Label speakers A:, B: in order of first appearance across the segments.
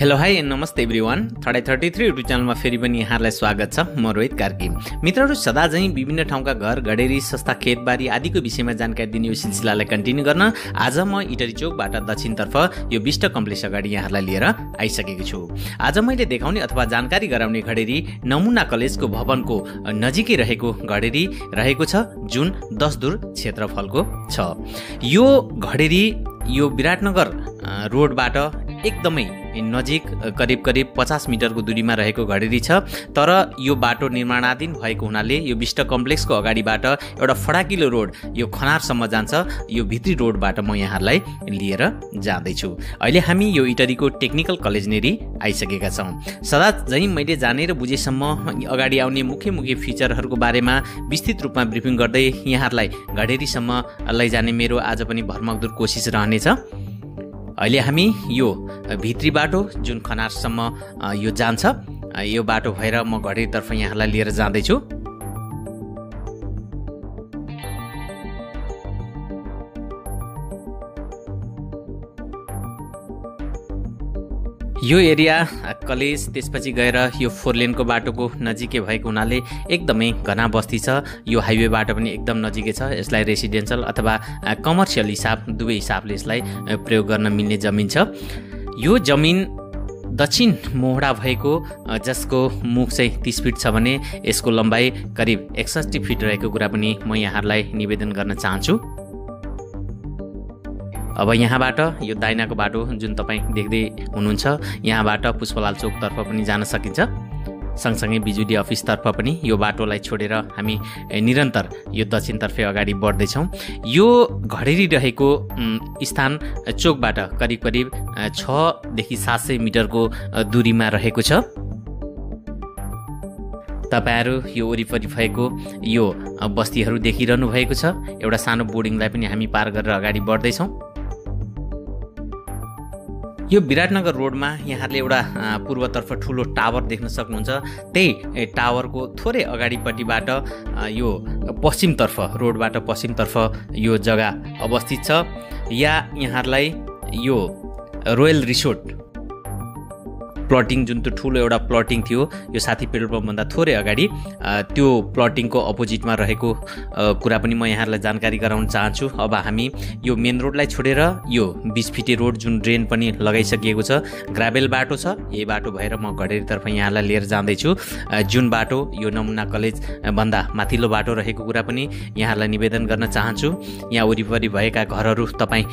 A: Hello hi नमस्ते every one thirty thirty three YouTube च्यानलमा फेरि पनि यहाँहरूलाई स्वागत छ। म रोहित कार्की। मित्रहरू सदा झैँ विभिन्न ठाउँका घर घडेरी सस्ता खेतबारी आदिको विषयमा जानकारी दिने यो सिलसिलालाई कन्टिन्यू गर्न आज म इटरी चोकबाट दक्षिणतर्फ यो विष्ट कम्प्लेक्स अगाडि यहाँलाई लिएर आइसकेको छु। आज मैले देखाउने अथवा जानकारी गराउने घडेरी नमुना कलेजको भवनको नजिकै रहेको घडेरी रहेको छ जुन दस दूर क्षेत्रफलको छ। यो घडेरी यो विराटनगर रोडबाट एकदमै नजिक करिब करिब पचास मिटरको दूरीमा रहेको घडेरी छ। तर यो बाटो निर्माणाधीन भएको हुनाले यो विष्ट कम्प्लेक्सको अगाडिबाट एउटा फडाकिलो रोड यो खनारसम्म जान्छ। यो भित्री रोडबाट म यहाँलाई लिएर जाँदैछु। अहिले हामी यो इटरीको टेक्निकल कलेज नेरी आइसकेका छौँ। सदा झैँ मैले जानेर बुझेसम्म अगाडि आउने मुख्य मुख्य फिचरहरूको बारेमा विस्तृत रूपमा ब्रिफिङ गर्दै यहाँहरूलाई घडेरीसम्म लैजाने मेरो आज पनि भरमग्दुर कोसिस रहनेछ। अहिले हामी यो भित्री बाटो जुन खनारसम्म यो जान्छ यो बाटो भएर म घडीतर्फ यहाँलाई लिएर जाँदैछु। यो एरिया कलेज त्यसपछि गएर यो फोर लेनको बाटोको नजिकै भएको हुनाले एकदमै घना बस्ती छ। यो हाइवे बाटो पनि एकदम नजिकै छ। यसलाई रेसिडेन्सियल अथवा कमर्सियल हिसाब दुवै हिसाबले यसलाई प्रयोग गर्न मिल्ने जमिन छ। यो जमिन दक्षिण मोहडा भएको जसको मुख चाहिँ तिस फिट छ भने यसको लम्बाइ करिब एकसट्ठी फिट रहेको कुरा पनि म यहाँहरूलाई निवेदन गर्न चाहन्छु। अब यहाँबाट यो दाइनाको बाटो जुन तपाईँ देख्दै हुनुहुन्छ यहाँबाट पुष्पलाल चोकतर्फ पनि जान सकिन्छ। सँगसँगै बिजुली अफिसतर्फ पनि यो बाटोलाई छोडेर हामी निरन्तर यो दक्षिणतर्फै अगाडि बढ्दैछौँ। यो घडेरी रहेको स्थान चोकबाट करिब करिब छदेखि सात सय मिटरको दूरीमा रहेको छ। तपाईँहरू यो वरिपरि भएको यो बस्तीहरू देखिरहनु भएको छ। एउटा सानो बोर्डिङलाई पनि हामी पार गरेर अगाडि बढ्दैछौँ। यो विराटनगर रोडमा यहाँहरूले एउटा पूर्वतर्फ ठुलो टावर देख्न सक्नुहुन्छ। त्यही टावरको थोरै अगाडिपट्टिबाट यो पश्चिमतर्फ रोडबाट पश्चिमतर्फ यो जग्गा अवस्थित छ। या यहाँहरूलाई यो रोयल रिसोर्ट प्लटिङ जुन त्यो ठुलो एउटा प्लटिङ थियो यो साथी पेट्रोल पम्पभन्दा थोरै अगाडि त्यो प्लटिङको अपोजिटमा रहेको कुरा पनि म यहाँहरूलाई जानकारी गराउन चाहन्छु। अब हामी यो मेन रोडलाई छोडेर यो बिस फिटे रोड जुन ड्रेन पनि लगाइसकिएको छ ग्राभेल बाटो छ यही बाटो भएर म घडेरीतर्फ यहाँलाई लिएर जाँदैछु। जुन बाटो यो नमुना कलेज अ, भन्दा माथिल्लो बाटो रहेको कुरा पनि यहाँहरूलाई निवेदन गर्न चाहन्छु। यहाँ वरिपरि भएका घरहरू तपाईँ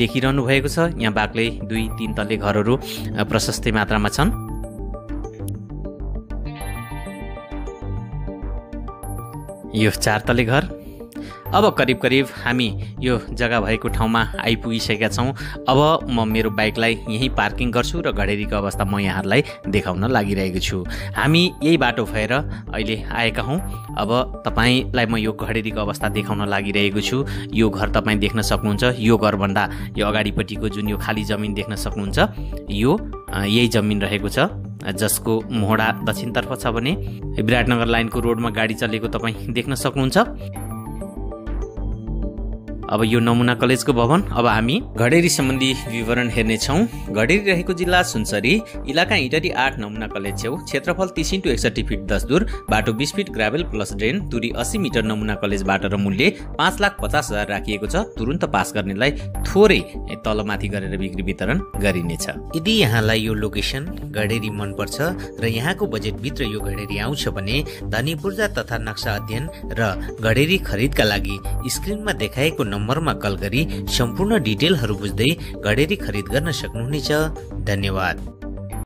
A: देखिरहनु भएको छ। यहाँ बाक्लै दुई तिन तले घरहरू प्रशस्तै मात्रामा छन्। यो चार तले घर। अब करिब करिब हामी यो जग्गा भएको ठाउँमा आइपुगिसकेका छौँ। अब म मेरो बाइकलाई यहीँ पार्किङ गर्छु र घडेरीको अवस्था म यहाँहरूलाई देखाउन लागिरहेको छु। हामी यही बाटो भएर अहिले आएका हौँ। अब तपाईँलाई म यो घडेरीको अवस्था देखाउन लागिरहेको छु। यो घर तपाईँ देख्न सक्नुहुन्छ। यो घरभन्दा यो अगाडिपट्टिको जुन यो खाली जमिन देख्न सक्नुहुन्छ यो यही जमिन रहेको छ। जसको मोहडा दक्षिणतर्फ छ भने विराटनगर लाइनको रोडमा गाडी चलेको तपाईँ देख्न सक्नुहुन्छ। अब यो नमुना कलेजको भवन अब हामी घडेरी सम्बन्धी विवरण हेर्नेछौँ घडेरी रहेको जिल्ला सुनसरी इलाका इटरी आठ नमुना कलेज छेउ। क्षेत्रफल तिस इन्टु एकसट्ठी फिट दस दूर बाटो बिस फिट ग्राभेल प्लस ड्रेन दूरी अस्सी मिटर नमुना कलेजबाट र मूल्य पाँच लाख पचास हजार राखिएको छ। तुरुन्त पास गर्नेलाई थोरै तलमाथि गरेर बिक्री वितरण गरिनेछ। यदि यहाँलाई यो लोकेसन घडेरी मनपर्छ र यहाँको बजेटभित्र यो घडेरी आउँछ भने धनी पूर्जा तथा नक्सा अध्ययन र घडेरी खरिदका लागि स्क्रिनमा देखाएको नम्बरमा कल गरी सम्पूर्ण डिटेलहरू बुझ्दै घडेरी खरिद गर्न सक्नुहुनेछ। धन्यवाद।